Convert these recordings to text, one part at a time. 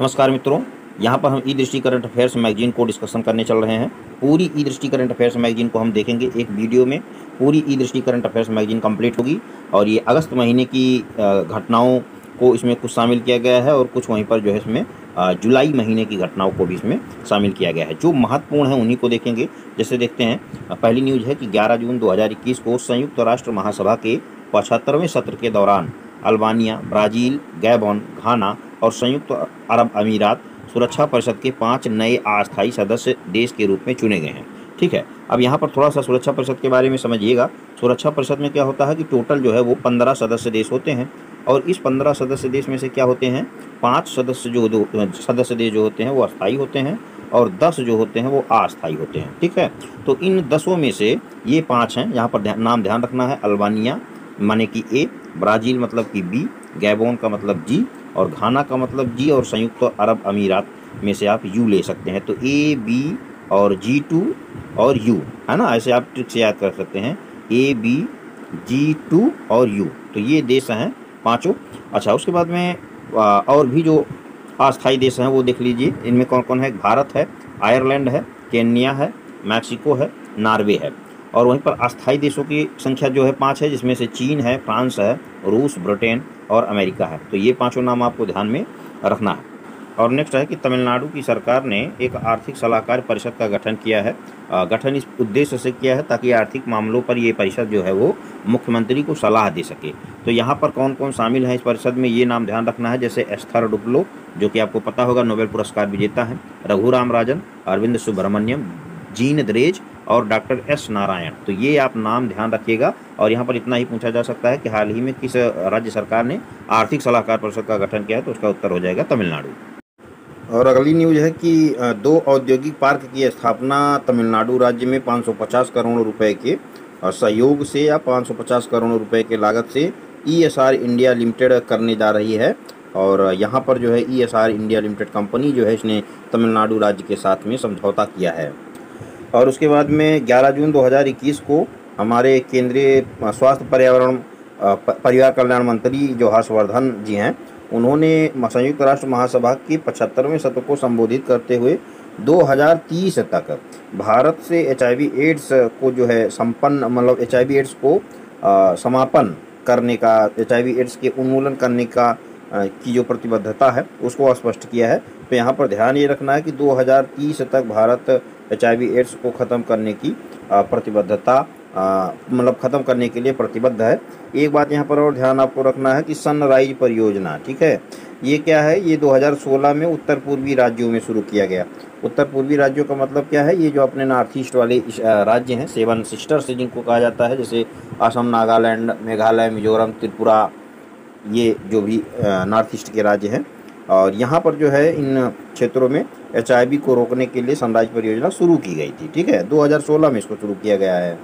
नमस्कार मित्रों, यहाँ पर हम e Drishti current affairs magazine को डिस्कशन करने चल रहे हैं। पूरी ई दृष्टि करंट अफेयर्स मैगजीन को हम देखेंगे एक वीडियो में। पूरी ई Drishti current affairs magazine complete होगी और ये अगस्त महीने की घटनाओं को इसमें कुछ शामिल किया गया है और कुछ वहीं पर जो है इसमें जुलाई महीने की घटनाओं को भी इसमें शामिल किया गया है। जो महत्वपूर्ण है उन्हीं को देखेंगे। जैसे देखते हैं पहली न्यूज़ है कि 11 जून 2021 को संयुक्त राष्ट्र महासभा के पचहत्तरवें सत्र के दौरान अल्बानिया, ब्राज़ील, गैबॉन, घाना और संयुक्त अरब अमीरात सुरक्षा परिषद के पाँच नए अस्थायी सदस्य देश के रूप में चुने गए हैं। ठीक है, अब यहाँ पर थोड़ा सा सुरक्षा परिषद के बारे में समझिएगा। सुरक्षा परिषद में क्या होता है कि टोटल जो है वो पंद्रह सदस्य देश होते हैं और इस पंद्रह सदस्य देश में से क्या होते हैं? पाँच सदस्य जो सदस्य देश जो होते हैं वो अस्थायी होते हैं और दस जो होते हैं वो अस्थायी होते हैं। ठीक है तो इन दसों में से ये पाँच हैं, यहाँ पर ध्यान नाम ध्यान रखना है, अल्बानिया माने कि ए, ब्राज़ील मतलब कि बी, गैबोन का मतलब जी, और घाना का मतलब जी, और संयुक्त अरब अमीरात में से आप यू ले सकते हैं। तो ए, बी, और जी टू, और यू, है ना? ऐसे आप ट्रिक से याद कर सकते हैं। ए, बी, जी टू, और यू। तो ये देश हैं पाँचों। अच्छा उसके बाद में और भी जो अस्थायी देश हैं, वो देख लीजिए। इनमें कौन कौन है? भारत है, आयरलैंड है, केन्या है, मैक्सिको है, नॉर्वे है। और वहीं पर अस्थायी देशों की संख्या जो है पाँच है, जिसमें से चीन है, फ्रांस है, रूस, ब्रिटेन और अमेरिका है। तो ये पाँचों नाम आपको ध्यान में रखना है। और नेक्स्ट है कि तमिलनाडु की सरकार ने एक आर्थिक सलाहकार परिषद का गठन किया है। गठन इस उद्देश्य से किया है ताकि आर्थिक मामलों पर ये परिषद जो है वो मुख्यमंत्री को सलाह दे सके। तो यहाँ पर कौन कौन शामिल है इस परिषद में ये नाम ध्यान रखना है। जैसे एस्थर डुप्लो, जो कि आपको पता होगा, नोबेल पुरस्कार विजेता है। रघुराम राजन, अरविंद सुब्रमण्यम जीन द्रेज और डॉक्टर एस नारायण। तो ये आप नाम ध्यान रखिएगा और यहाँ पर इतना ही पूछा जा सकता है कि हाल ही में किस राज्य सरकार ने आर्थिक सलाहकार परिषद का गठन किया है तो उसका उत्तर हो जाएगा तमिलनाडु। और अगली न्यूज़ है कि दो औद्योगिक पार्क की स्थापना तमिलनाडु राज्य में 550 करोड़ रुपए के सहयोग से या 550 करोड़ रुपए के लागत से ईएसआर इंडिया लिमिटेड करने जा रही है। और यहाँ पर जो है ईएसआर इंडिया लिमिटेड कंपनी जो है, इसने तमिलनाडु राज्य के साथ में समझौता किया है। और उसके बाद में 11 जून 2021 को हमारे केंद्रीय स्वास्थ्य पर्यावरण परिवार कल्याण मंत्री जो हर्षवर्धन जी हैं। उन्होंने संयुक्त राष्ट्र महासभा के पचहत्तरवें सत्र को संबोधित करते हुए 2030 तक भारत से एचआईवी एड्स को जो है संपन्न मतलब एचआईवी एड्स को आ, समापन करने का एचआईवी एड्स के उन्मूलन करने का आ, की जो प्रतिबद्धता है उसको स्पष्ट किया है। तो यहाँ पर ध्यान ये रखना है कि 2030 तक भारत एच एड्स को ख़त्म करने की प्रतिबद्धता मतलब ख़त्म करने के लिए प्रतिबद्ध है। एक बात यहाँ पर और ध्यान आपको रखना है कि सनराइज परियोजना, ठीक है? ये क्या है? ये 2016 में उत्तर पूर्वी राज्यों में शुरू किया गया। उत्तर पूर्वी राज्यों का मतलब क्या है? ये जो अपने नॉर्थ ईस्ट वाले राज्य हैं, सेवन सिस्टर्स जिनको कहा जाता है, जैसे असम, नागालैंड, मेघालय, मिजोरम, त्रिपुरा, ये जो भी नॉर्थ ईस्ट के राज्य हैं और यहाँ पर जो है इन क्षेत्रों में एच को रोकने के लिए सनराइज परियोजना शुरू की गई थी, ठीक है? 2016 में इसको शुरू किया गया है।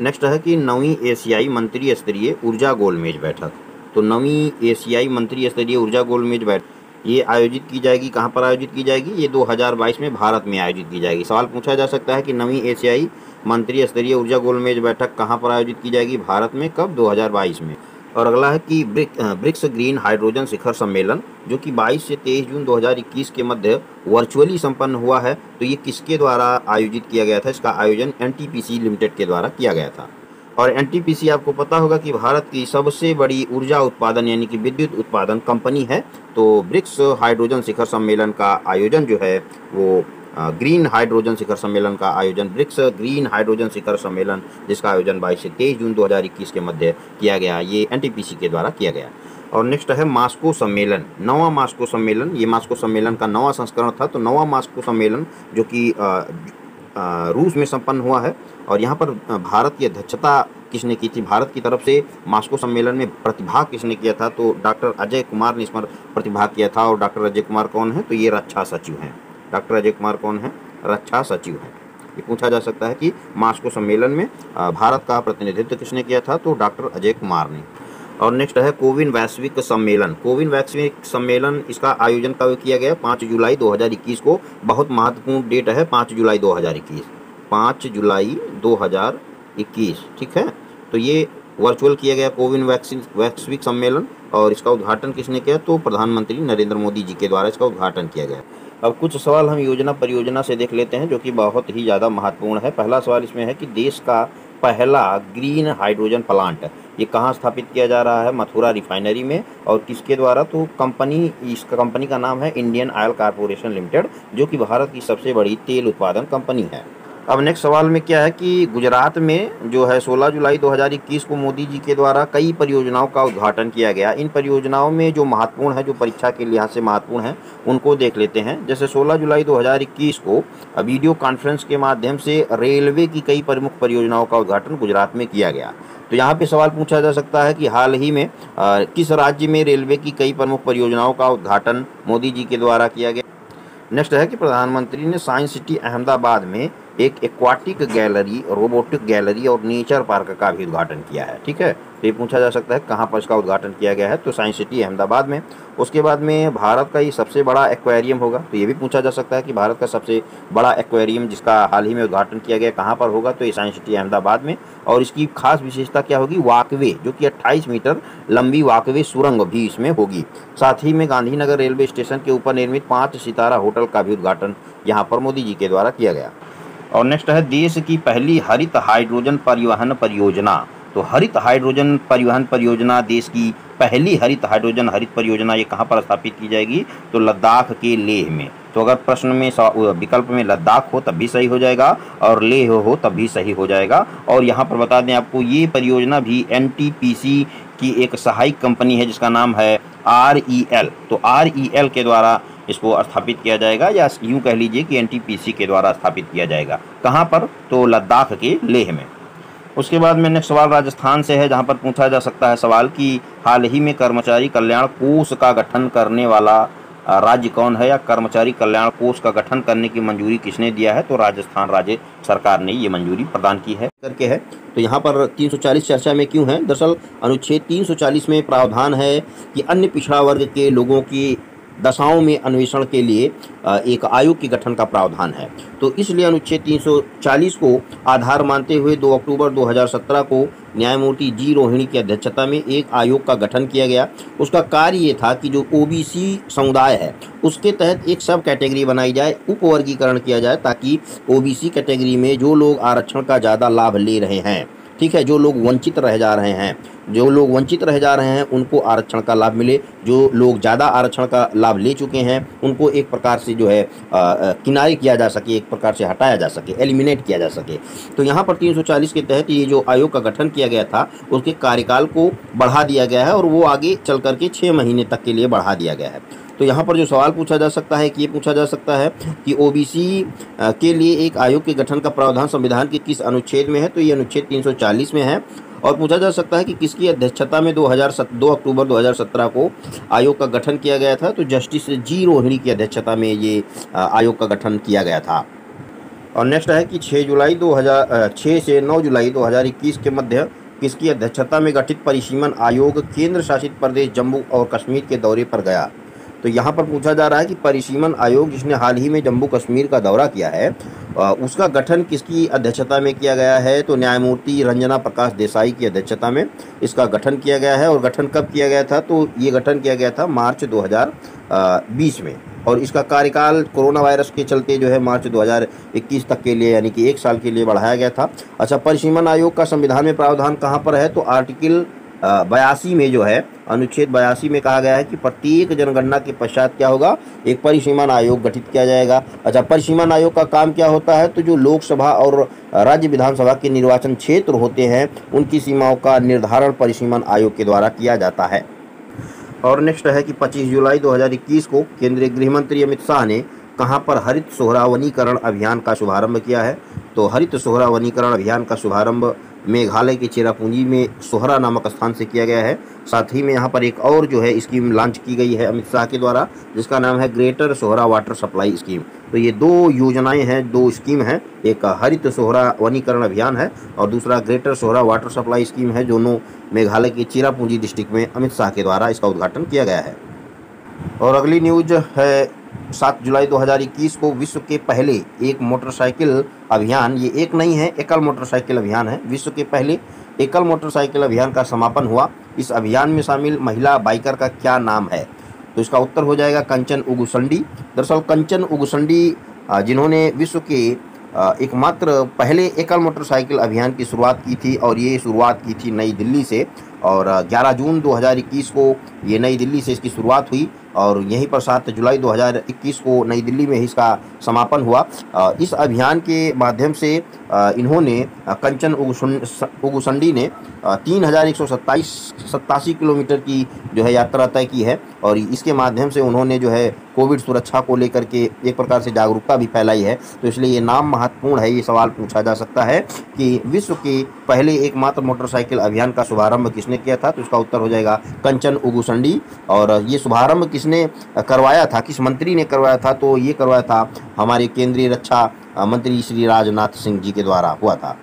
नेक्स्ट है कि नवीं एशियाई मंत्री स्तरीय ऊर्जा गोलमेज बैठक। तो नवीं एशियाई मंत्री स्तरीय ऊर्जा गोलमेज बैठक ये आयोजित की जाएगी, कहाँ पर आयोजित की जाएगी? ये 2022 में भारत में आयोजित की जाएगी। सवाल पूछा जा सकता है कि नवीं एशियाई मंत्री स्तरीय ऊर्जा गोलमेज बैठक कहाँ पर आयोजित की जाएगी? भारत में कब? 2022 में। और अगला है कि ब्रिक ब्रिक्स ग्रीन हाइड्रोजन शिखर सम्मेलन, जो कि 22 से 23 जून 2021 के मध्य वर्चुअली संपन्न हुआ है। तो ये किसके द्वारा आयोजित किया गया था? इसका आयोजन एनटीपीसी लिमिटेड के द्वारा किया गया था। और एनटीपीसी आपको पता होगा कि भारत की सबसे बड़ी ऊर्जा उत्पादन यानी कि विद्युत उत्पादन कंपनी है। तो ब्रिक्स हाइड्रोजन शिखर सम्मेलन का आयोजन जो है, वो ग्रीन हाइड्रोजन शिखर सम्मेलन का आयोजन, ब्रिक्स ग्रीन हाइड्रोजन शिखर सम्मेलन, जिसका आयोजन बाईस से तेईस जून 2021 के मध्य किया गया, ये एनटीपीसी के द्वारा किया गया। और नेक्स्ट है मास्को सम्मेलन, नवा मास्को सम्मेलन, ये मास्को सम्मेलन का नवा संस्करण था तो नवा मास्को सम्मेलन जो कि रूस में संपन्न हुआ है, और यहाँ पर भारत की अध्यक्षता किसने की थी? भारत की तरफ़ से मास्को सम्मेलन में प्रतिभाग किसने किया था? तो डॉक्टर अजय कुमार ने इस पर प्रतिभाग किया था, और डॉक्टर अजय कुमार कौन है? तो ये रक्षा सचिव हैं। डॉक्टर अजय कुमार कौन है? रक्षा सचिव हैं। ये पूछा जा सकता है कि मास्को सम्मेलन में भारत का प्रतिनिधित्व किसने किया था? तो डॉक्टर अजय कुमार ने। और नेक्स्ट है, कोविन वैश्विक सम्मेलन। कोविन वैश्विक सम्मेलन, इसका आयोजन कब किया गया? पाँच जुलाई 2021 को। बहुत महत्वपूर्ण डेट है, पाँच जुलाई 2021 पाँच जुलाई 2021 ठीक है? तो ये वर्चुअल किया गया कोविन वैक्सीन, वैश्विक सम्मेलन, और इसका उद्घाटन किसने किया? तो प्रधानमंत्री नरेंद्र मोदी जी के द्वारा इसका उद्घाटन किया गया। अब कुछ सवाल हम योजना परियोजना से देख लेते हैं, जो कि बहुत ही ज़्यादा महत्वपूर्ण है। पहला सवाल इसमें है कि देश का पहला ग्रीन हाइड्रोजन प्लांट, ये कहाँ स्थापित किया जा रहा है? मथुरा रिफाइनरी में। और किसके द्वारा? तो कंपनी, इस कंपनी का नाम है इंडियन ऑयल कारपोरेशन लिमिटेड, जो कि भारत की सबसे बड़ी तेल उत्पादन कंपनी है। अब नेक्स्ट सवाल में क्या है कि गुजरात में जो है 16 जुलाई 2021 को मोदी जी के द्वारा कई परियोजनाओं का उद्घाटन किया गया। इन परियोजनाओं में जो महत्वपूर्ण है जो परीक्षा के लिहाज से महत्वपूर्ण है उनको देख लेते हैं। जैसे 16 जुलाई 2021 को वीडियो कॉन्फ्रेंस के माध्यम से रेलवे की कई प्रमुख परियोजनाओं का उद्घाटन गुजरात में किया गया। तो यहाँ पे सवाल पूछा जा सकता है कि हाल ही में आ, किस राज्य में रेलवे की कई प्रमुख परियोजनाओं का उद्घाटन मोदी जी के द्वारा किया गया? नेक्स्ट है कि प्रधानमंत्री ने साइंस सिटी अहमदाबाद में एक एक्वाटिक गैलरी रोबोटिक गैलरी और नेचर पार्क का भी उद्घाटन किया है, ठीक है? तो ये पूछा जा सकता है कहाँ पर इसका उद्घाटन किया गया है तो साइंस सिटी अहमदाबाद में। उसके बाद में भारत का ये सबसे बड़ा एक्वेरियम होगा तो ये भी पूछा जा सकता है कि भारत का सबसे बड़ा एक्वेरियम जिसका हाल ही में उद्घाटन किया गया कहाँ पर होगा तो ये साइंस सिटी अहमदाबाद में। और इसकी खास विशेषता क्या होगी? वाकवे जो कि अट्ठाईस मीटर लंबी वाकवे सुरंग भी इसमें होगी। साथ ही में गांधीनगर रेलवे स्टेशन के ऊपर निर्मित पाँच सितारा होटल का भी उद्घाटन यहाँ पर मोदी जी के द्वारा किया गया। और नेक्स्ट है देश की पहली हरित हाइड्रोजन परिवहन परियोजना। तो हरित हाइड्रोजन परिवहन परियोजना देश की पहली हरित हाइड्रोजन हरित परियोजना ये कहाँ पर स्थापित की जाएगी? तो लद्दाख के लेह में। तो अगर प्रश्न में विकल्प में लद्दाख हो तब भी सही हो जाएगा और लेह हो तब भी सही हो जाएगा। और यहाँ पर बता दें आपको ये परियोजना भी एनटीपीसी की एक सहायक कंपनी है जिसका नाम है आरईएल तो आरईएल के द्वारा इसको स्थापित किया जाएगा या यूँ कह लीजिए कि एनटीपीसी के द्वारा स्थापित किया जाएगा। कहाँ पर? तो लद्दाख के लेह में। उसके बाद में नेक्स्ट सवाल राजस्थान से है, जहाँ पर पूछा जा सकता है सवाल कि हाल ही में कर्मचारी कल्याण कोष का गठन करने वाला राज्य कौन है या कर्मचारी कल्याण कोष का गठन करने की मंजूरी किसने दिया है? तो राजस्थान राज्य सरकार ने ये मंजूरी प्रदान की है। करके है तो यहाँ पर 340 चर्चा में क्यों है? दरअसल अनुच्छेद 340 में प्रावधान है कि अन्य पिछड़ा वर्ग के लोगों की दशाओं में अन्वेषण के लिए एक आयोग के गठन का प्रावधान है। तो इसलिए अनुच्छेद 340 को आधार मानते हुए 2 अक्टूबर 2017 को न्यायमूर्ति जी रोहिणी की अध्यक्षता में एक आयोग का गठन किया गया। उसका कार्य ये था कि जो ओबीसी समुदाय है, उसके तहत एक सब कैटेगरी बनाई जाए, उपवर्गीकरण किया जाए, ताकि ओबीसी कैटेगरी में जो लोग आरक्षण का ज़्यादा लाभ ले रहे हैं ठीक है, जो लोग वंचित रह जा रहे हैं, जो लोग वंचित रह जा रहे हैं, उनको आरक्षण का लाभ मिले। जो लोग ज़्यादा आरक्षण का लाभ ले चुके हैं, उनको एक प्रकार से जो है किनारे किया जा सके, एक प्रकार से हटाया जा सके एलिमिनेट किया जा सके। तो यहाँ पर 340 के तहत ये जो आयोग का गठन किया गया था, उसके कार्यकाल को बढ़ा दिया गया है और वो आगे चल करके छः महीने तक के लिए बढ़ा दिया गया है। तो यहाँ पर जो सवाल पूछा जा सकता है कि ये पूछा जा सकता है कि ओबीसी के लिए एक आयोग के गठन का प्रावधान संविधान के किस अनुच्छेद में है? तो ये अनुच्छेद 340 में है। और पूछा जा सकता है कि किसकी अध्यक्षता में 2007 2 अक्टूबर 2017 को आयोग का गठन किया गया था? तो जस्टिस जी रोहिणी की अध्यक्षता में ये आयोग का गठन किया गया था। और नेक्स्ट है कि 6 जुलाई 2000 6 से 9 जुलाई 2021 के मध्य किसकी अध्यक्षता में गठित परिसीमन आयोग केंद्र शासित प्रदेश जम्मू और कश्मीर के दौरे पर गया? तो यहाँ पर पूछा जा रहा है कि परिसीमन आयोग, जिसने हाल ही में जम्मू कश्मीर का दौरा किया है उसका गठन किसकी अध्यक्षता में किया गया है? तो न्यायमूर्ति रंजना प्रकाश देसाई की अध्यक्षता में इसका गठन किया गया है। और गठन कब किया गया था? तो ये गठन किया गया था मार्च 2020 में। और इसका कार्यकाल कोरोना वायरस के चलते जो है मार्च 2021 तक के लिए, यानी कि एक साल के लिए बढ़ाया गया था। अच्छा परिसीमन आयोग का संविधान में प्रावधान कहाँ पर है? तो आर्टिकल बयासी में जो है, अनुच्छेद बयासी में कहा गया है कि प्रत्येक जनगणना के पश्चात क्या होगा? एक परिसीमन आयोग गठित किया जाएगा। अच्छा परिसीमन आयोग का काम क्या होता है? तो जो लोकसभा और राज्य विधानसभा के निर्वाचन क्षेत्र होते हैं, उनकी सीमाओं का निर्धारण परिसीमन आयोग के द्वारा किया जाता है। और नेक्स्ट है कि 25 जुलाई 2021 को केंद्रीय गृह मंत्री अमित शाह ने कहाँ पर हरित सोहरावनीकरण अभियान का शुभारंभ किया है? तो हरित सोहरावनीकरण अभियान का शुभारंभ मेघालय के चेरापूंजी में सोहरा नामक स्थान से किया गया है। साथ ही में यहाँ पर एक और जो है, स्कीम लॉन्च की गई है अमित शाह के द्वारा, जिसका नाम है greater Sohra water supply scheme तो ये दो योजनाएँ हैं, दो स्कीम हैं। एक हरित सोहरा वनीकरण अभियान है और दूसरा greater Sohra water supply scheme है दोनों मेघालय के चिरापूंजी डिस्ट्रिक्ट में अमित शाह के द्वारा इसका उद्घाटन किया गया है। और अगली न्यूज़ है, सात जुलाई 2021 को विश्व के पहले एक मोटरसाइकिल अभियान, ये एक नहीं है, एकल मोटरसाइकिल अभियान है। विश्व के पहले एकल मोटरसाइकिल अभियान का समापन हुआ। इस अभियान में शामिल महिला बाइकर का क्या नाम है? तो इसका उत्तर हो जाएगा कंचन उगुसंडी। दरअसल कंचन उगुसंडी जिन्होंने विश्व के एकमात्र पहले एकल मोटरसाइकिल अभियान की शुरुआत की थी और ये शुरुआत की थी नई दिल्ली से, और 11 जून 2021 को ये नई दिल्ली से इसकी शुरुआत हुई। और यहीं पर सात जुलाई 2021 को नई दिल्ली में इसका समापन हुआ। इस अभियान के माध्यम से इन्होंने कंचन उगुसंडी ने तीन हज़ार एक सौ सत्ताईस, सत्तासी किलोमीटर की जो है यात्रा तय की है और इसके माध्यम से उन्होंने जो है कोविड सुरक्षा को लेकर के एक प्रकार से जागरूकता भी फैलाई है। तो इसलिए ये नाम महत्वपूर्ण है, ये सवाल पूछा जा सकता है कि विश्व के पहले एकमात्र मोटरसाइकिल अभियान का शुभारंभ किसने किया था? तो इसका उत्तर हो जाएगा कंचन उगुसंडी और ये शुभारंभ किसने करवाया था, किस मंत्री ने करवाया था तो ये करवाया था हमारे केंद्रीय रक्षा मंत्री श्री राजनाथ सिंह जी के द्वारा हुआ था।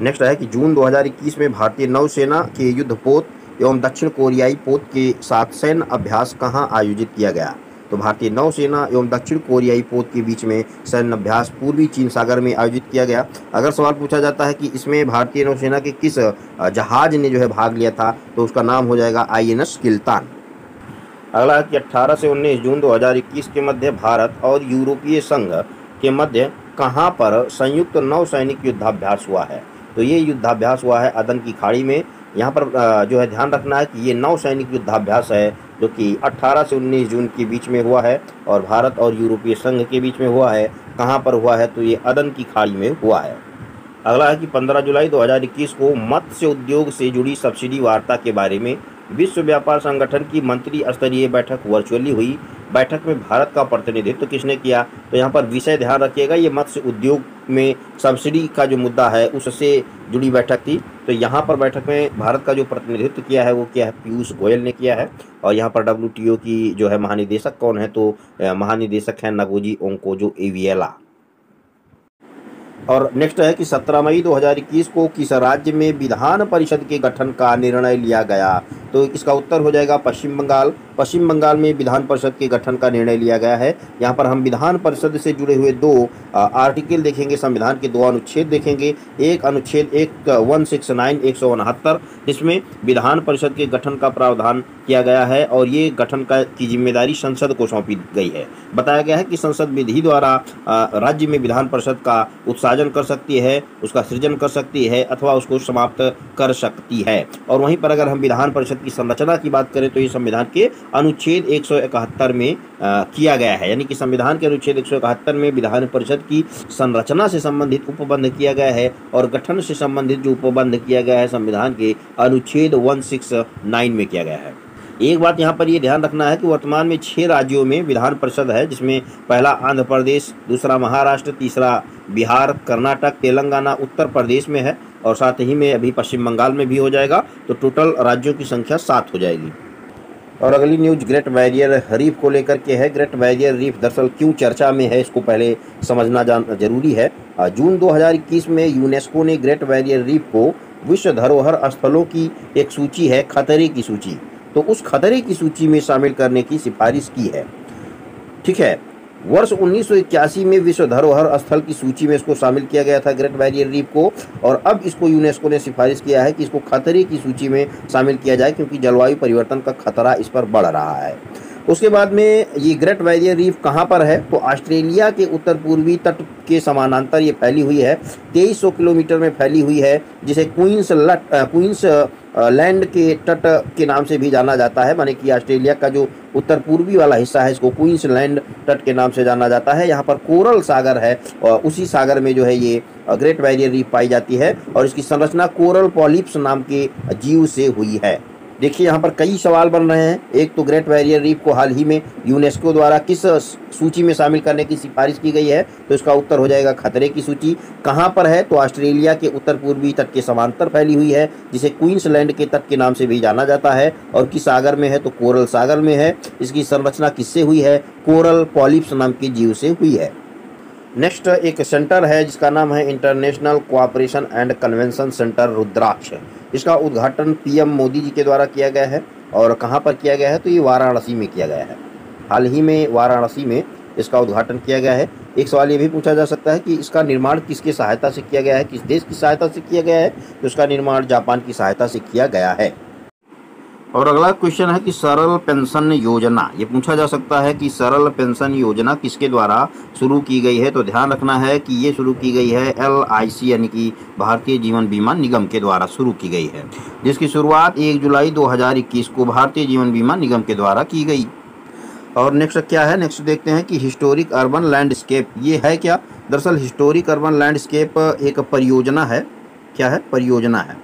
नेक्स्ट है कि जून 2021 में भारतीय नौसेना के युद्धपोत एवं दक्षिण कोरियाई पोत के साथ सैन्य अभ्यास कहाँ आयोजित किया गया? तो भारतीय नौसेना एवं दक्षिण कोरियाई पोत के बीच में सैन्य अभ्यास पूर्वी चीन सागर में आयोजित किया गया। अगर सवाल पूछा जाता है कि इसमें भारतीय नौसेना के किस जहाज़ ने जो है भाग लिया था तो उसका नाम हो जाएगा आई एन एस किल्तान। अगला है कि 18 से 19 जून 2021 के मध्य भारत और यूरोपीय संघ के मध्य कहाँ पर संयुक्त नौसैनिक युद्धाभ्यास हुआ है? तो ये युद्धाभ्यास हुआ है अदन की खाड़ी में। यहाँ पर जो है ध्यान रखना है कि ये नौसैनिक युद्धाभ्यास है जो कि 18 से 19 जून के बीच में हुआ है और भारत और यूरोपीय संघ के बीच में हुआ है। कहाँ पर हुआ है? तो ये अदन की खाड़ी में हुआ है। अगला है कि 15 जुलाई 2021 को मत्स्य उद्योग से जुड़ी सब्सिडी वार्ता के बारे में विश्व व्यापार संगठन की मंत्री स्तरीय बैठक वर्चुअली हुई। बैठक में भारत का प्रतिनिधित्व तो किसने किया? तो यहाँ पर विषय ध्यान रखिएगा, ये मत्स्य उद्योग में सब्सिडी का जो मुद्दा है, उससे जुड़ी बैठक थी। तो यहाँ पर बैठक में भारत का जो प्रतिनिधित्व किया है, वो क्या है? पीयूष गोयल ने किया है। और यहाँ पर डब्ल्यू की जो है महानिदेशक कौन है? तो महानिदेशक है नगोजी ओंकोजो एवियला और नेक्स्ट है कि 17 मई 2021 को किस राज्य में विधान परिषद के गठन का निर्णय लिया गया? तो इसका उत्तर हो जाएगा पश्चिम बंगाल। पश्चिम बंगाल में विधान परिषद के गठन का निर्णय लिया गया है। यहाँ पर हम विधान परिषद से जुड़े हुए दो आर्टिकल देखेंगे, संविधान के दो अनुच्छेद देखेंगे। एक अनुच्छेद एक वन सिक्स नाइन, एक सौ उनहत्तर, जिसमें विधान परिषद के गठन का प्रावधान किया गया है और ये गठन का, की ज़िम्मेदारी संसद को सौंपी गई है। बताया गया है कि संसद विधि द्वारा राज्य में विधान परिषद का उत्साजन कर सकती है उसका सृजन कर सकती है अथवा उसको समाप्त कर सकती है। और वहीं पर अगर हम विधान परिषद की संरचना की बात करें तो ये संविधान के अनुच्छेद एक सौ इकहत्तर में आ, किया गया है। यानी कि संविधान के अनुच्छेद एक सौ इकहत्तर में विधान परिषद की संरचना से संबंधित उपबंध किया गया है और गठन से संबंधित जो उपबंध किया गया है संविधान के अनुच्छेद वन में किया गया है। एक बात यहाँ पर ये ध्यान रखना है कि वर्तमान में छः राज्यों में विधान परिषद है, जिसमें पहला आंध्र प्रदेश, दूसरा महाराष्ट्र, तीसरा बिहार, कर्नाटक, तेलंगाना, उत्तर प्रदेश में है और साथ ही में अभी पश्चिम बंगाल में भी हो जाएगा तो टोटल राज्यों की संख्या सात हो जाएगी। और अगली न्यूज़ ग्रेट बैरियर रीफ को लेकर के है। ग्रेट बैरियर रीफ दरअसल क्यों चर्चा में है, इसको पहले समझना जान ज़रूरी है। जून 2021 में यूनेस्को ने ग्रेट बैरियर रीफ को विश्व धरोहर स्थलों की एक सूची है, खतरे की सूची। तो उस खतरे की सूची में शामिल करने की सिफारिश की है। ठीक है, वर्ष उन्नीस सौ इक्यासी में विश्व धरोहर स्थल की सूची में इसको शामिल किया गया था, ग्रेट बैरियर रीफ को, और अब इसको यूनेस्को ने सिफारिश किया है कि इसको खतरे की सूची में शामिल किया जाए, क्योंकि जलवायु परिवर्तन का खतरा इस पर बढ़ रहा है। उसके बाद में ये ग्रेट बैरियर रीफ कहाँ पर है? तो ऑस्ट्रेलिया के उत्तर पूर्वी तट के समानांतर ये फैली हुई है। 2300 किलोमीटर में फैली हुई है, जिसे क्वींस लट क्वींस लैंड के तट के नाम से भी जाना जाता है। माने कि ऑस्ट्रेलिया का जो उत्तर पूर्वी वाला हिस्सा है, इसको क्वींस लैंड तट के नाम से जाना जाता है। यहाँ पर कोरल सागर है और उसी सागर में जो है ये ग्रेट बैरियर रीफ पाई जाती है और इसकी संरचना कोरल पॉलिप्स नाम के जीव से हुई है। देखिए, यहाँ पर कई सवाल बन रहे हैं। एक तो ग्रेट बैरियर रीफ को हाल ही में यूनेस्को द्वारा किस सूची में शामिल करने की सिफारिश की गई है तो इसका उत्तर हो जाएगा खतरे की सूची। कहाँ पर है? तो ऑस्ट्रेलिया के उत्तर पूर्वी तट के समांतर फैली हुई है, जिसे क्वींसलैंड के तट के नाम से भी जाना जाता है, और किस सागर में है? तो कोरल सागर में है। इसकी संरचना किससे हुई है? कोरल पॉलिप्स नाम के जीव से हुई है। नेक्स्ट एक सेंटर है, जिसका नाम है international cooperation and convention centre Rudraksh. इसका उद्घाटन पीएम मोदी जी के द्वारा किया गया है और कहाँ पर किया गया है? तो ये वाराणसी में किया गया है। हाल ही में वाराणसी में इसका उद्घाटन किया गया है। एक सवाल ये भी पूछा जा सकता है कि इसका निर्माण किसकी सहायता से किया गया है? किस देश की सहायता से किया गया है? तो इसका निर्माण जापान की सहायता से किया गया है। और अगला क्वेश्चन है कि सरल पेंशन योजना। ये पूछा जा सकता है कि सरल पेंशन योजना किसके द्वारा शुरू की गई है? तो ध्यान रखना है कि ये शुरू की गई है एल आई सी यानी कि भारतीय जीवन बीमा निगम के द्वारा शुरू की गई है। जिसकी शुरुआत 1 जुलाई 2021 को भारतीय जीवन बीमा निगम के द्वारा की गई। और नेक्स्ट क्या है? नेक्स्ट देखते हैं कि हिस्टोरिक अर्बन लैंडस्केप ये है क्या? दरअसल हिस्टोरिक अर्बन लैंडस्केप एक परियोजना है। क्या है? परियोजना है।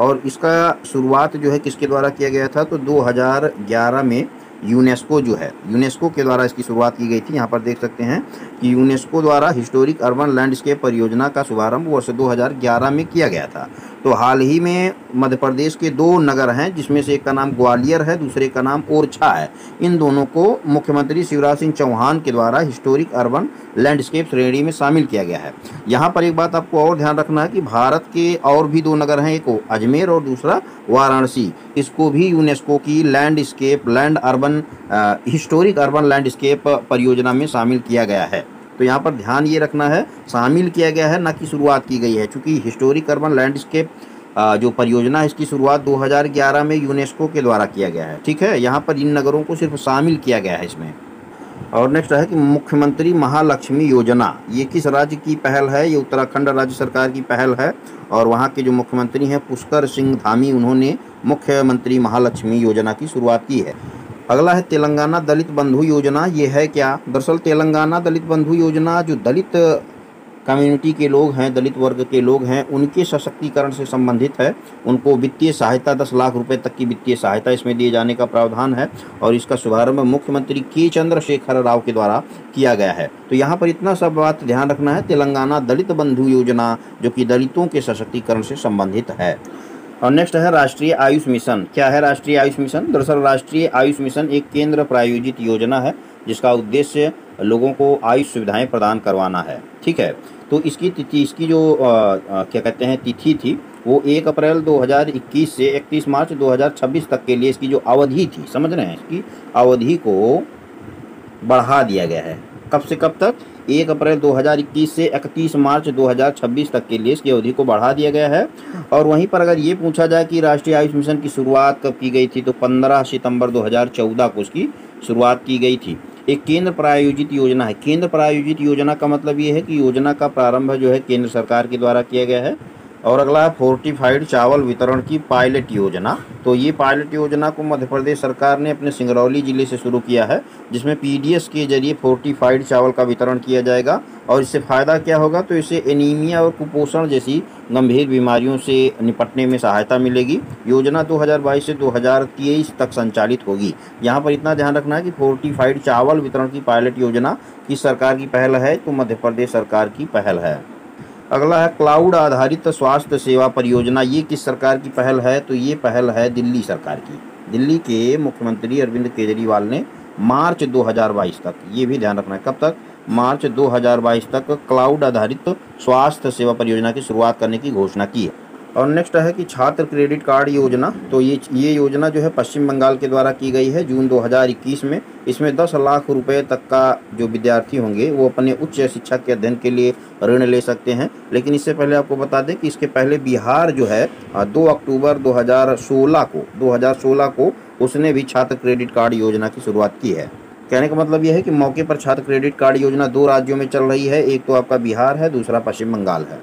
और इसका शुरुआत जो है किसके द्वारा किया गया था? तो 2011 में यूनेस्को जो है, यूनेस्को के द्वारा इसकी शुरुआत की गई थी। यहाँ पर देख सकते हैं कि यूनेस्को द्वारा हिस्टोरिक अर्बन लैंडस्केप परियोजना का शुभारंभ वर्ष 2011 में किया गया था। तो हाल ही में मध्य प्रदेश के दो नगर हैं, जिसमें से एक का नाम ग्वालियर है, दूसरे का नाम ओरछा है। इन दोनों को मुख्यमंत्री शिवराज सिंह चौहान के द्वारा हिस्टोरिक अर्बन लैंडस्केप श्रेणी में शामिल किया गया है। यहाँ पर एक बात आपको और ध्यान रखना है कि भारत के और भी दो नगर हैं, एक अजमेर और दूसरा वाराणसी। इसको भी यूनेस्को की landscape, land urban historic urban landscape परियोजना में शामिल किया गया है। तो यहाँ पर ध्यान ये रखना है, शामिल किया गया है, ना कि शुरुआत की गई है, चूँकि हिस्टोरिक अर्बन लैंडस्केप जो परियोजना है, इसकी शुरुआत 2011 में यूनेस्को के द्वारा किया गया है, ठीक है? यहाँ पर इन नगरों को सिर्फ़ शामिल किया गया है इसमें। और नेक्स्ट है कि मुख्यमंत्री महालक्ष्मी योजना, ये किस राज्य की पहल है? ये उत्तराखंड राज्य सरकार की पहल है, और वहाँ के जो मुख्यमंत्री हैं, पुष्कर सिंह धामी, उन्होंने मुख्यमंत्री महालक्ष्मी योजना की शुरुआत की है। अगला है तेलंगाना दलित बंधु योजना। ये है क्या? दरअसल तेलंगाना दलित बंधु योजना जो दलित कम्युनिटी के लोग हैं, दलित वर्ग के लोग हैं, उनके सशक्तिकरण से संबंधित है। उनको वित्तीय सहायता दस लाख रुपए तक की वित्तीय सहायता इसमें दिए जाने का प्रावधान है और इसका शुभारंभ मुख्यमंत्री के चंद्रशेखर राव के द्वारा किया गया है। तो यहाँ पर इतना सब बात ध्यान रखना है। तेलंगाना दलित बंधु योजना जो कि दलितों के सशक्तिकरण से संबंधित है। और नेक्स्ट है राष्ट्रीय आयुष मिशन। क्या है राष्ट्रीय आयुष मिशन? दरअसल राष्ट्रीय आयुष मिशन एक केंद्र प्रायोजित योजना है जिसका उद्देश्य लोगों को आयुष सुविधाएँ प्रदान करवाना है। ठीक है? तो इसकी तिथि इसकी जो आ, आ, क्या कहते हैं तिथि थी वो एक अप्रैल 2021 से 31 मार्च 2026 तक के लिए इसकी जो अवधि थी समझ रहे हैं? इसकी अवधि को बढ़ा दिया गया है। कब से कब तक? एक अप्रैल 2021 से 31 मार्च 2026 तक के लिए इसकी अवधि को बढ़ा दिया गया है। और वहीं पर अगर ये पूछा जाए कि राष्ट्रीय आयुष मिशन की शुरुआत कब की गई थी तो 15 सितंबर 2014 को उसकी शुरुआत की गई थी। एक केंद्र प्रायोजित योजना है। केंद्र प्रायोजित योजना का मतलब ये है कि योजना का प्रारंभ जो है केंद्र सरकार के द्वारा किया गया है। और अगला है फोर्टिफाइड चावल वितरण की पायलट योजना। तो ये पायलट योजना को मध्य प्रदेश सरकार ने अपने सिंगरौली ज़िले से शुरू किया है, जिसमें पीडीएस के ज़रिए फोर्टिफाइड चावल का वितरण किया जाएगा। और इससे फ़ायदा क्या होगा? तो इससे एनीमिया और कुपोषण जैसी गंभीर बीमारियों से निपटने में सहायता मिलेगी। योजना 2022 से 2023 तक संचालित होगी। यहाँ पर इतना ध्यान रखना है कि फोर्टिफाइड चावल वितरण की पायलट योजना किस सरकार की पहल है तो मध्य प्रदेश सरकार की पहल है। अगला है क्लाउड आधारित स्वास्थ्य सेवा परियोजना। ये किस सरकार की पहल है? तो ये पहल है दिल्ली सरकार की। दिल्ली के मुख्यमंत्री अरविंद केजरीवाल ने मार्च 2022 तक, ये भी ध्यान रखना है कब तक? मार्च 2022 तक क्लाउड आधारित स्वास्थ्य सेवा परियोजना की शुरुआत करने की घोषणा की है। और नेक्स्ट है कि छात्र क्रेडिट कार्ड योजना। तो ये ये योजना जो है पश्चिम बंगाल के द्वारा की गई है जून 2021 में। इसमें 10 लाख रुपए तक का जो विद्यार्थी होंगे, वो अपने उच्च शिक्षा के अध्ययन के लिए ऋण ले सकते हैं। लेकिन इससे पहले आपको बता दें कि इसके पहले बिहार जो है दो अक्टूबर दो हज़ार सोलह को, दो हज़ार सोलह को उसने भी छात्र क्रेडिट कार्ड योजना की शुरुआत की है। कहने का मतलब यह है कि मौके पर छात्र क्रेडिट कार्ड योजना दो राज्यों में चल रही है। एक तो आपका बिहार है, दूसरा पश्चिम बंगाल है।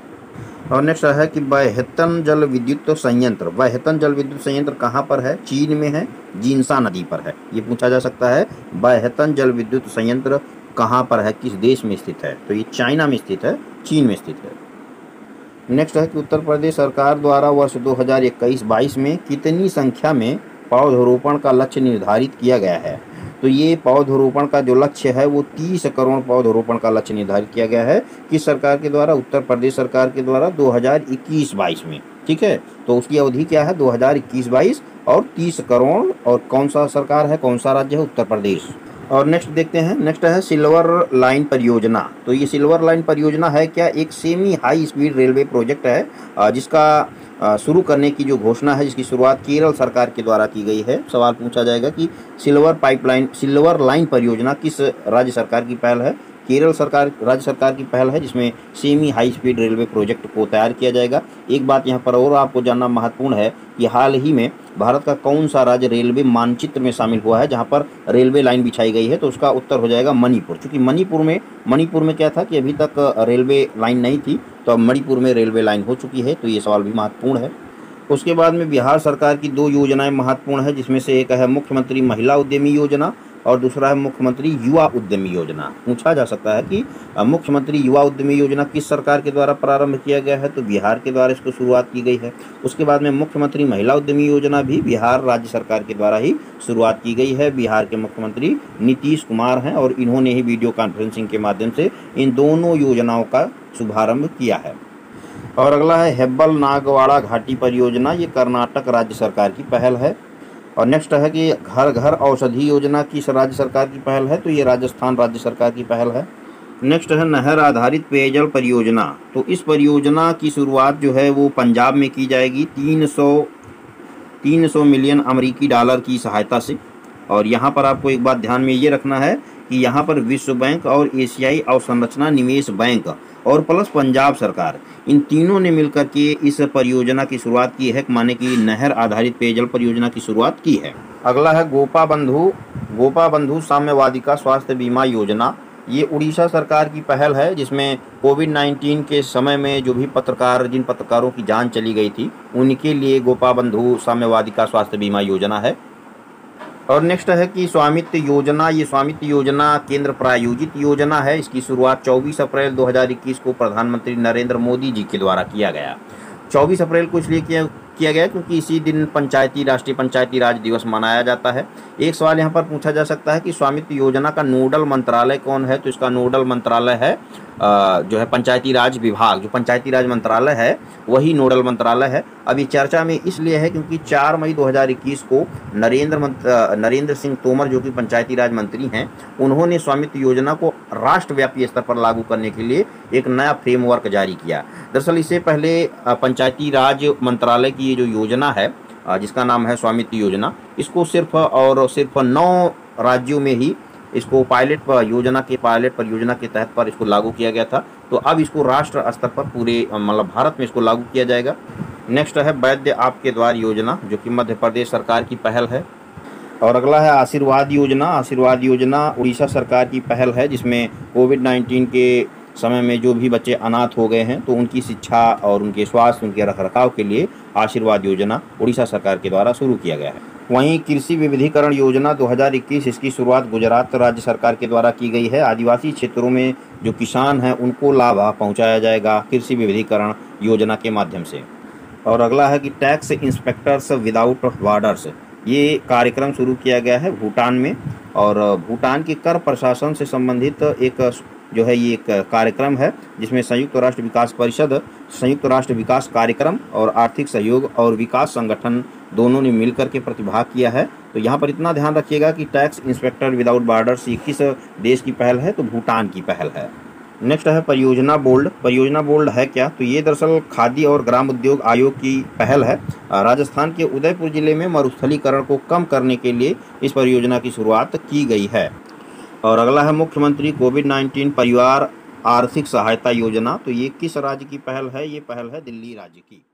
और नेक्स्ट है कि बैहतन जल विद्युत संयंत्र बैहतन जल विद्युत संयंत्र कहाँ पर है? चीन में है जींसा नदी पर है। ये पूछा जा सकता है बैहतन जल विद्युत संयंत्र कहाँ पर है, किस देश में स्थित है? तो ये चाइना में स्थित है, चीन में स्थित है। नेक्स्ट है कि उत्तर प्रदेश सरकार द्वारा वर्ष 2021-22 में कितनी संख्या में पौधरोपण का लक्ष्य निर्धारित किया गया है? तो ये पौधरोपण का जो लक्ष्य है, वो तीस करोड़ पौधरोपण का लक्ष्य निर्धारित किया गया है किस सरकार के द्वारा? उत्तर प्रदेश सरकार के द्वारा 2021-22 में। ठीक है? तो उसकी अवधि क्या है? 2021-22 और 30 करोड़ और कौन सा सरकार है? कौन सा राज्य है? उत्तर प्रदेश। और नेक्स्ट देखते हैं। नेक्स्ट है सिल्वर लाइन परियोजना। तो ये सिल्वर लाइन परियोजना है क्या? एक semi high speed railway project है, जिसका शुरू करने की जो घोषणा है, जिसकी शुरुआत केरल सरकार के द्वारा की गई है, सवाल पूछा जाएगा कि सिल्वर पाइपलाइन, सिल्वर लाइन परियोजना किस राज्य सरकार की पहल है? केरल सरकार, राज्य सरकार की पहल है, जिसमें semi high speed railway project को तैयार किया जाएगा। एक बात यहाँ पर और आपको जानना महत्वपूर्ण है कि हाल ही में भारत का कौन सा राज्य रेलवे मानचित्र में शामिल हुआ है, जहाँ पर रेलवे लाइन बिछाई गई है तो उसका उत्तर हो जाएगा मणिपुर। क्योंकि मणिपुर में मणिपुर में क्या था कि अभी तक रेलवे लाइन नहीं थी तो अब मणिपुर में रेलवे लाइन हो चुकी है तो ये सवाल भी महत्वपूर्ण है। उसके बाद में बिहार सरकार की दो योजनाएँ महत्वपूर्ण है, जिसमें से एक है मुख्यमंत्री महिला उद्यमी योजना और दूसरा है मुख्यमंत्री युवा उद्यमी योजना। पूछा जा सकता है कि मुख्यमंत्री युवा उद्यमी योजना किस सरकार के द्वारा प्रारंभ किया गया है? तो बिहार के द्वारा इसको शुरुआत की गई है। उसके बाद में मुख्यमंत्री महिला उद्यमी योजना भी बिहार राज्य सरकार के द्वारा ही शुरुआत की गई है। बिहार के मुख्यमंत्री नीतीश कुमार हैं और इन्होंने ही वीडियो कॉन्फ्रेंसिंग के माध्यम से इन दोनों योजनाओं का शुभारंभ किया है। और अगला है हेब्बल नागवाड़ा घाटी परियोजना। ये कर्नाटक राज्य सरकार की पहल है। और नेक्स्ट है कि घर घर औषधि योजना किस राज्य सरकार की पहल है? तो ये राजस्थान राज्य सरकार की पहल है। नेक्स्ट है नहर आधारित पेयजल परियोजना। तो इस परियोजना की शुरुआत जो है वो पंजाब में की जाएगी तीन सौ तीन सौ मिलियन अमरीकी डॉलर की सहायता से। और यहाँ पर आपको एक बात ध्यान में ये रखना है कि यहाँ पर विश्व बैंक और एशियाई अवसंरचना निवेश बैंक और प्लस पंजाब सरकार। इन तीनों ने मिलकर के इस परियोजना की शुरुआत की है, माने कि नहर आधारित पेयजल परियोजना की शुरुआत की है। अगला है गोपा बंधु गोपा बंधु साम्यवादिका स्वास्थ्य बीमा योजना। ये उड़ीसा सरकार की पहल है, जिसमें कोविड 19 के समय में जो भी पत्रकार, जिन पत्रकारों की जान चली गई थी, उनके लिए गोपा बंधु साम्यवादिका स्वास्थ्य बीमा योजना है। और नेक्स्ट है कि स्वामित्व योजना, ये स्वामित्व योजना केंद्र प्रायोजित योजना है। इसकी शुरुआत 24 अप्रैल 2021 को प्रधानमंत्री नरेंद्र मोदी जी के द्वारा किया गया। 24 अप्रैल को इसलिए किया किया गया क्योंकि इसी दिन पंचायती, राष्ट्रीय पंचायती राज दिवस मनाया जाता है। एक सवाल यहाँ पर पूछा जा सकता है कि स्वामित्व योजना का नोडल मंत्रालय कौन है? तो इसका नोडल मंत्रालय है जो है पंचायती राज विभाग, जो पंचायती राज मंत्रालय है, वही नोडल मंत्रालय है। अभी चर्चा में इसलिए है क्योंकि 4 मई 2021 को नरेंद्र नरेंद्र सिंह तोमर, जो कि पंचायती राज मंत्री हैं, उन्होंने स्वामित्व योजना को राष्ट्रव्यापी स्तर पर लागू करने के लिए एक नया फ्रेमवर्क जारी किया। दरअसल इससे पहले पंचायती राज मंत्रालय की ये जो योजना है जिसका नाम है स्वामित्व योजना, इसको सिर्फ़ और सिर्फ़ नौ राज्यों में ही इसको पायलट पर योजना के पायलट परियोजना के तहत पर इसको लागू किया गया था। तो अब इसको राष्ट्र स्तर पर पूरे मतलब भारत में इसको लागू किया जाएगा। नेक्स्ट है वैद्य आपके द्वार योजना, जो कि मध्य प्रदेश सरकार की पहल है। और अगला है आशीर्वाद योजना। आशीर्वाद योजना उड़ीसा सरकार की पहल है, जिसमें कोविड नाइन्टीन के समय में जो भी बच्चे अनाथ हो गए हैं तो उनकी शिक्षा और उनके स्वास्थ्य, उनके रखरखाव के लिए आशीर्वाद योजना उड़ीसा सरकार के द्वारा शुरू किया गया है। वहीं कृषि विविधीकरण योजना 2021 इसकी शुरुआत गुजरात राज्य सरकार के द्वारा की गई है। आदिवासी क्षेत्रों में जो किसान हैं, उनको लाभ पहुँचाया जाएगा कृषि विविधीकरण योजना के माध्यम से। और अगला है कि टैक्स इंस्पेक्टर्स विदाउट बॉर्डर्स ये कार्यक्रम शुरू किया गया है भूटान में। और भूटान के कर प्रशासन से संबंधित एक जो है ये एक कार्यक्रम है, जिसमें संयुक्त राष्ट्र विकास परिषद, संयुक्त राष्ट्र विकास कार्यक्रम और आर्थिक सहयोग और विकास संगठन दोनों ने मिलकर के प्रतिभाग किया है। तो यहाँ पर इतना ध्यान रखिएगा कि टैक्स इंस्पेक्टर विदाउट बॉर्डर्स ये किस देश की पहल है तो भूटान की पहल है। नेक्स्ट है परियोजना बोल्ड। परियोजना बोल्ड है क्या? तो ये दरअसल खादी और ग्राम उद्योग आयोग की पहल है। राजस्थान के उदयपुर ज़िले में मरुस्थलीकरण को कम करने के लिए इस परियोजना की शुरुआत की गई है। और अगला है मुख्यमंत्री कोविड नाइन्टीन परिवार आर्थिक सहायता योजना। तो ये किस राज्य की पहल है? ये पहल है दिल्ली राज्य की।